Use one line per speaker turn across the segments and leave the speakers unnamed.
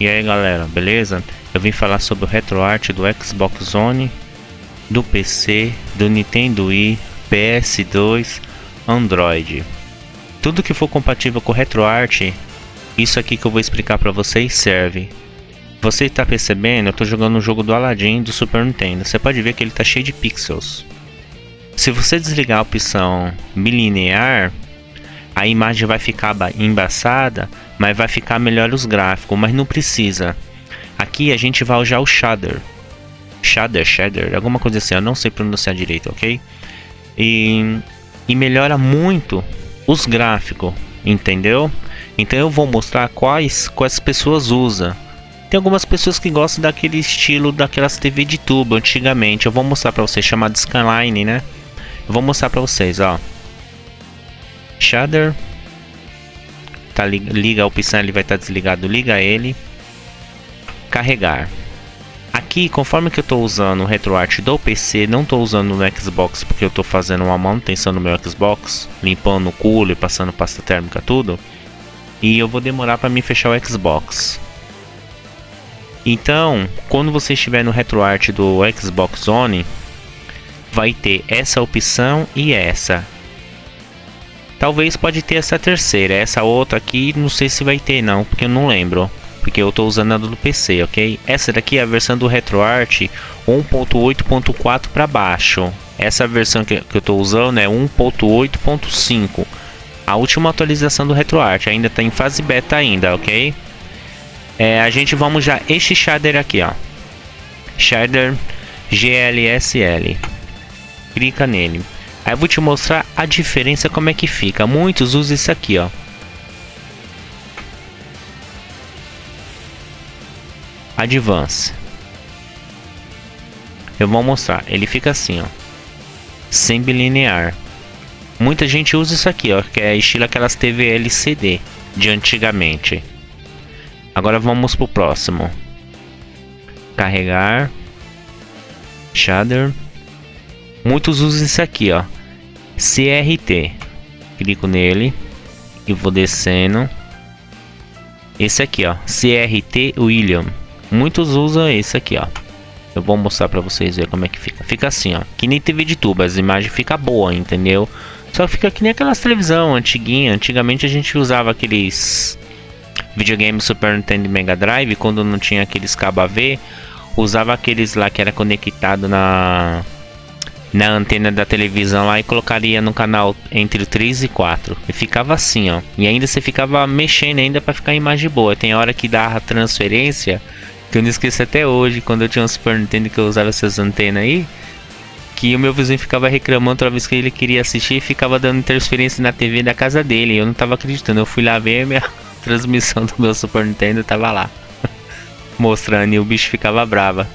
E aí galera, beleza? Eu vim falar sobre o RetroArt do Xbox One, do PC, do Nintendo Wii, PS2, Android. Tudo que for compatível com o RetroArt, isso aqui que eu vou explicar para vocês serve. Você está percebendo? Eu estou jogando um jogo do Aladdin do Super Nintendo. Você pode ver que ele está cheio de pixels. Se você desligar a opção bilinear, a imagem vai ficar embaçada, mas vai ficar melhor os gráficos, mas não precisa. Aqui a gente vai usar o shader. Shader, shader, alguma coisa assim, eu não sei pronunciar direito, ok? E, e melhora muito os gráficos, entendeu? Então eu vou mostrar quais, quais pessoas usam. Tem algumas pessoas que gostam daquele estilo daquelas TV de tubo antigamente. Eu vou mostrar para vocês, chamado Skyline, né? Eu vou mostrar para vocês, ó. Shader. Tá, liga a opção, ele vai estar tá desligado. Liga ele. Carregar. Aqui, conforme que eu estou usando o RetroArt do PC, não estou usando no Xbox porque eu estou fazendo uma manutenção no meu Xbox, limpando o cooler, passando pasta térmica, tudo. E eu vou demorar para me fechar o Xbox. Então, quando você estiver no RetroArt do Xbox One, vai ter essa opção e essa. Talvez pode ter essa terceira, essa outra aqui não sei se vai ter não, porque eu não lembro. Porque eu estou usando a do PC, ok? Essa daqui é a versão do RetroArt 1.8.4 para baixo. Essa versão que, que eu estou usando é 1.8.5. A última atualização do RetroArt, ainda está em fase beta ainda, ok? É, a gente vamos já este shader aqui, ó. Shader GLSL. Clica nele. Aí vou te mostrar a diferença como é que fica. Muitos usam isso aqui, ó. Advance. Eu vou mostrar. Ele fica assim, ó. Sempre linear. Muita gente usa isso aqui, ó, que é estilo aquelas TV LCD de antigamente. Agora vamos pro próximo. Carregar. Shader. Muitos usam isso aqui, ó. CRT. Clico nele e vou descendo. Esse aqui, ó, CRT William. Muitos usam esse aqui, ó. Eu vou mostrar para vocês ver como é que fica. Fica assim, ó, que nem TV de tubo, as imagens fica boa, entendeu? Só fica que nem aquelas televisão antiguinha. Antigamente a gente usava aqueles videogames Super Nintendo Mega Drive quando não tinha aqueles cabo AV, usava aqueles lá que era conectado na na antena da televisão lá e colocaria no canal entre 3 e 4. E ficava assim, ó. E ainda você ficava mexendo ainda para ficar a imagem boa. Tem hora que dá a transferência, que eu não esqueço até hoje, quando eu tinha um Super Nintendo que eu usava essas antenas aí, que o meu vizinho ficava reclamando toda vez que ele queria assistir e ficava dando interferência na TV da casa dele. Eu não tava acreditando. Eu fui lá ver a minha transmissão do meu Super Nintendo tava lá. Mostrando e o bicho ficava brava.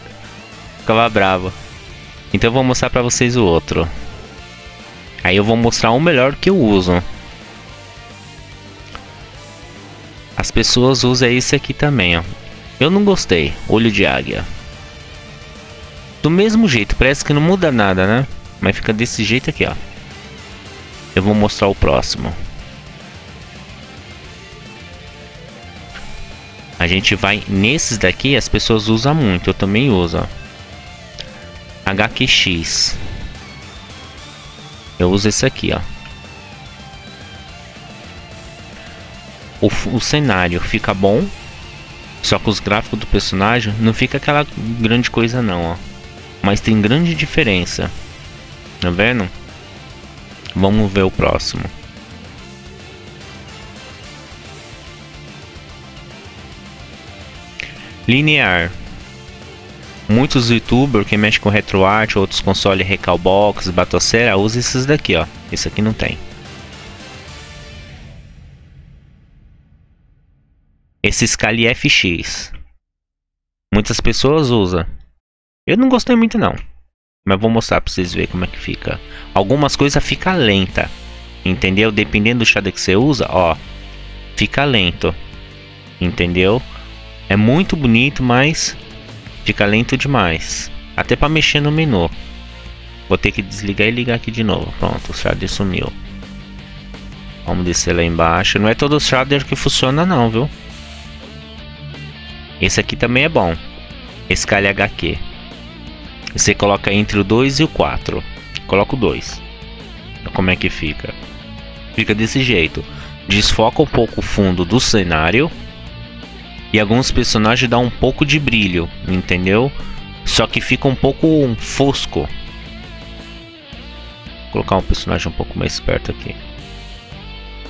Ficava bravo. Então eu vou mostrar pra vocês o outro. Aí eu vou mostrar o melhor que eu uso. As pessoas usam esse aqui também, ó. Eu não gostei. Olho de águia. Do mesmo jeito, parece que não muda nada, né? Mas fica desse jeito aqui, ó. Eu vou mostrar o próximo. A gente vai nesses daqui, as pessoas usam muito, eu também uso. Ó. HQX. Eu uso esse aqui, ó. O, o cenário fica bom, só que os gráficos do personagem não fica aquela grande coisa não, ó. Mas tem grande diferença. Tá vendo? Vamos ver o próximo. Linear. Muitos youtubers que mexem com RetroArt, outros consoles Recalbox, Batoceira, usam esses daqui, ó. Esse aqui não tem. Esse Scali FX. Muitas pessoas usam. Eu não gostei muito não. Mas vou mostrar pra vocês verem como é que fica. Algumas coisas fica lenta. Entendeu? Dependendo do shader que você usa, ó. Fica lento. Entendeu? É muito bonito, mas fica lento demais. Até para mexer no menu. Vou ter que desligar e ligar aqui de novo. Pronto, o shader sumiu. Vamos descer lá embaixo. Não é todo shader que funciona não, viu? Esse aqui também é bom. Scala HQ. Você coloca entre o 2 e o 4. Coloca o 2. Como é que fica? Fica desse jeito. Desfoca um pouco o fundo do cenário. E alguns personagens dão um pouco de brilho, entendeu? Só que fica um pouco fosco. Vou colocar um personagem um pouco mais perto aqui.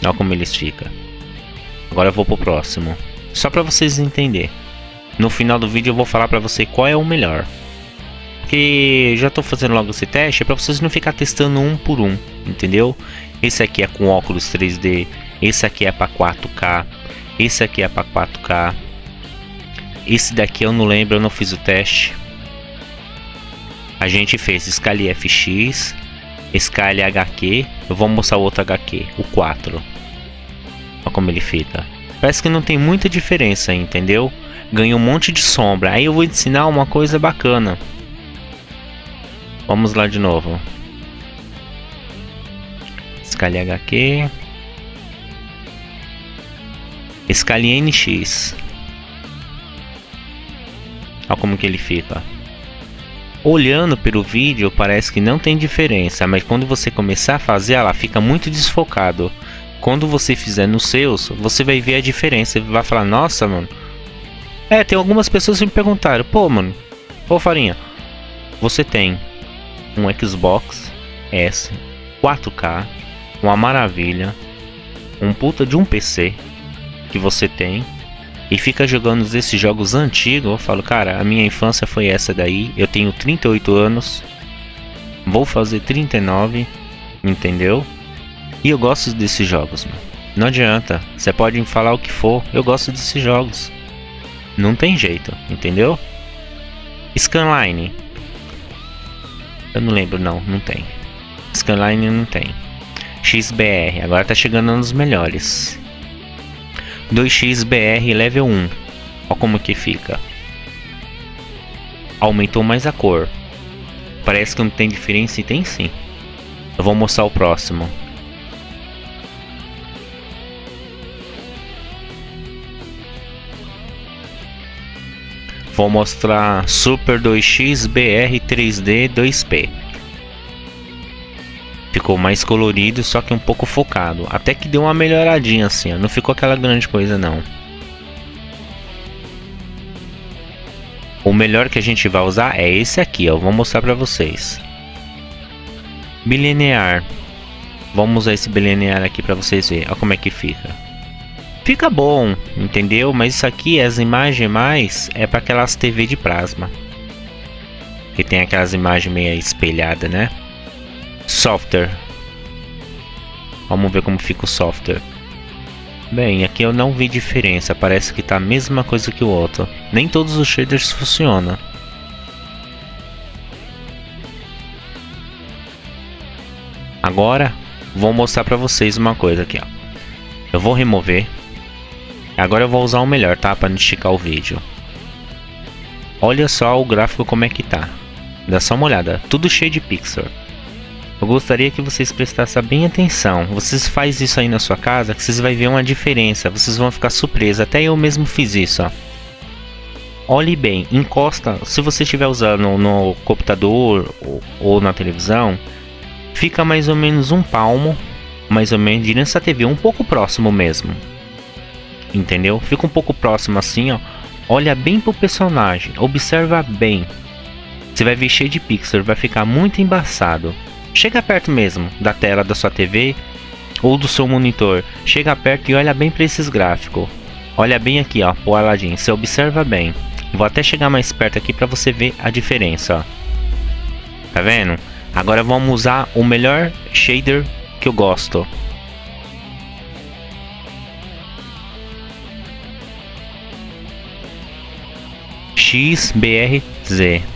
Olha como eles ficam. Agora eu vou pro próximo. Só para vocês entenderem. No final do vídeo eu vou falar para você qual é o melhor. Porque já estou fazendo logo esse teste para vocês não ficar testando um por um, entendeu? Esse aqui é com óculos 3D, esse aqui é para 4K, esse aqui é para 4K. Esse daqui eu não lembro, eu não fiz o teste. A gente fez Scali FX, Scali HQ. Eu vou mostrar o outro HQ, o 4. Olha como ele fica. Parece que não tem muita diferença, entendeu? Ganha um monte de sombra. Aí eu vou ensinar uma coisa bacana. Vamos lá de novo. Scali HQ. Scali NX. Olha como que ele fica. Olhando pelo vídeo parece que não tem diferença, mas quando você começar a fazer ela fica muito desfocado. Quando você fizer nos seus, você vai ver a diferença. Você vai falar, nossa, mano. É, tem algumas pessoas que me perguntaram, pô, mano, ô Farinha, você tem um Xbox S 4K, uma maravilha, um puta de um PC que você tem e fica jogando esses jogos antigos, eu falo, cara, a minha infância foi essa daí. Eu tenho 38 anos, vou fazer 39, entendeu? E eu gosto desses jogos, mano. Não adianta, você pode me falar o que for, eu gosto desses jogos. Não tem jeito, entendeu? Scanline. Eu não lembro, não, não tem. Scanline não tem. XBR, agora tá chegando nos melhores. 2xBR level 1. Olha como que fica. Aumentou mais a cor. Parece que não tem diferença e tem sim. Eu vou mostrar o próximo. Vou mostrar Super 2x BR 3D 2P ficou mais colorido, só que um pouco focado. Até que deu uma melhoradinha assim, ó. não ficou aquela grande coisa não. O melhor que a gente vai usar é esse aqui, ó. Vou mostrar para vocês. Bilinear. Vamos usar esse bilinear aqui para vocês verem. Olha como é que fica. Fica bom, entendeu? Mas isso aqui, as imagens mais, é para aquelas TV de plasma. Que tem aquelas imagens meio espelhadas, né? Software. Vamos ver como fica o software. Bem, aqui eu não vi diferença, parece que tá a mesma coisa que o outro. Nem todos os shaders funcionam. Agora, vou mostrar pra vocês uma coisa aqui, ó. Eu vou remover. Agora eu vou usar o melhor, tá? Pra não esticar o vídeo. Olha só o gráfico como é que tá. Dá só uma olhada. Tudo cheio de pixel. Eu gostaria que vocês prestassem bem atenção. Vocês fazem isso aí na sua casa que vocês vão ver uma diferença. Vocês vão ficar surpresos. Até eu mesmo fiz isso, ó. Olhe bem, encosta. Se você estiver usando no computador ou, ou, na televisão, fica mais ou menos um palmo, mais ou menos de nessa TV, um pouco próximo mesmo. Entendeu? Fica um pouco próximo assim, ó. Olha bem pro personagem, observa bem. Você vai ver cheio de pixels, vai ficar muito embaçado. Chega perto mesmo da tela da sua TV ou do seu monitor. Chega perto e olha bem para esses gráficos. Olha bem aqui, ó, o Aladdin. Você observa bem. Vou até chegar mais perto aqui para você ver a diferença, ó. Tá vendo? Agora vamos usar o melhor shader que eu gosto. XBRZ.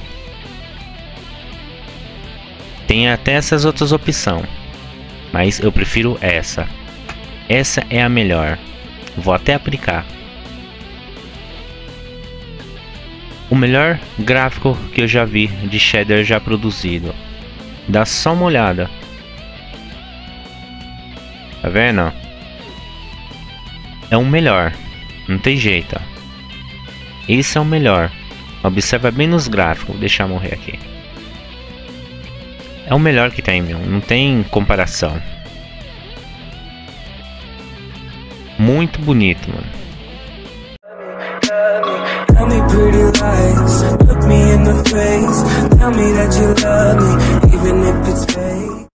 Tem até essas outras opções, mas eu prefiro essa. Essa é a melhor. Vou até aplicar. O melhor gráfico que eu já vi de shader já produzido. Dá só uma olhada. Tá vendo? É o melhor. Não tem jeito. Esse é o melhor. Observa bem nos gráficos. Vou deixar morrer aqui. É o melhor que tem, meu. Não tem comparação. Muito bonito, mano. Tell me pretty lies, look me in the face, tell me that you love me, even if it's fake.